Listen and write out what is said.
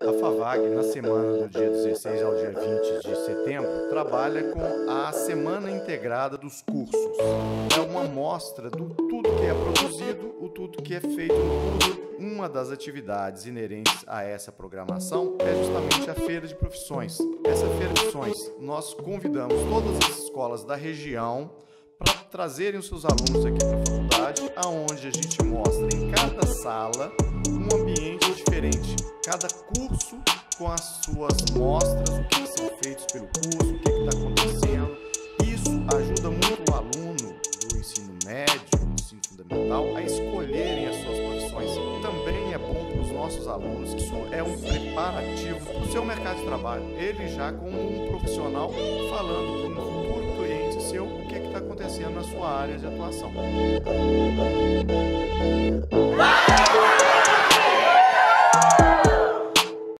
A FAVAG, na semana do dia 16 ao dia 20 de setembro, trabalha com a Semana Integrada dos Cursos. É uma mostra do tudo que é produzido, o tudo que é feito no curso. Uma das atividades inerentes a essa programação é justamente a Feira de Profissões. Essa Feira de Profissões, nós convidamos todas as escolas da região para trazerem os seus alunos aqui para a faculdade, aonde a gente mostra em cada sala. Cada curso com as suas mostras, o que, são feitos pelo curso, o que está acontecendo. Isso ajuda muito o aluno do ensino médio, do ensino fundamental, a escolherem as suas profissões. Também é bom para os nossos alunos que isso é um preparativo para o seu mercado de trabalho. Ele já como um profissional falando para um futuro cliente seu o que está acontecendo na sua área de atuação.